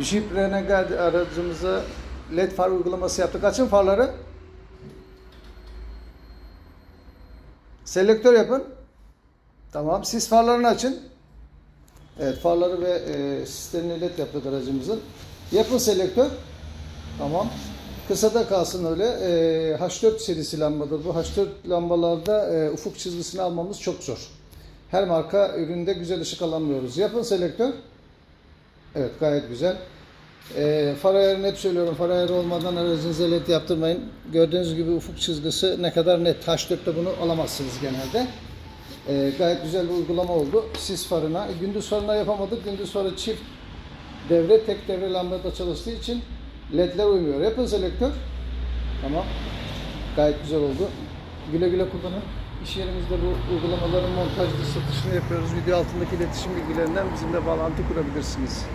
Jeep Renegade aracımıza led far uygulaması yaptık. Açın farları. Selektör yapın. Tamam. Sis farlarını açın. Evet farları ve e, sistemini led yaptık aracımızın. Yapın selektör. Tamam. Kısada kalsın öyle. E, H4 serisi lambadır bu. H4 lambalarda e, ufuk çizgisini almamız çok zor. Her marka üründe güzel ışık alamıyoruz. Yapın selektör. Evet gayet güzel. E, far ayarını hep söylüyorum. Far ayarı olmadan aracınıza led yaptırmayın. Gördüğünüz gibi ufuk çizgisi ne kadar net. H4'te bunu alamazsınız genelde. E, gayet güzel bir uygulama oldu. Sis farına. E, gündüz farına yapamadık. Gündüz farı çift devre tek devre lambada çalıştığı için ledler uymuyor. Yapın selektör. Tamam. Gayet güzel oldu. Güle güle kullanın. İş yerimizde bu uygulamaların montajlı satışını yapıyoruz. Video altındaki iletişim bilgilerinden bizimle bağlantı kurabilirsiniz.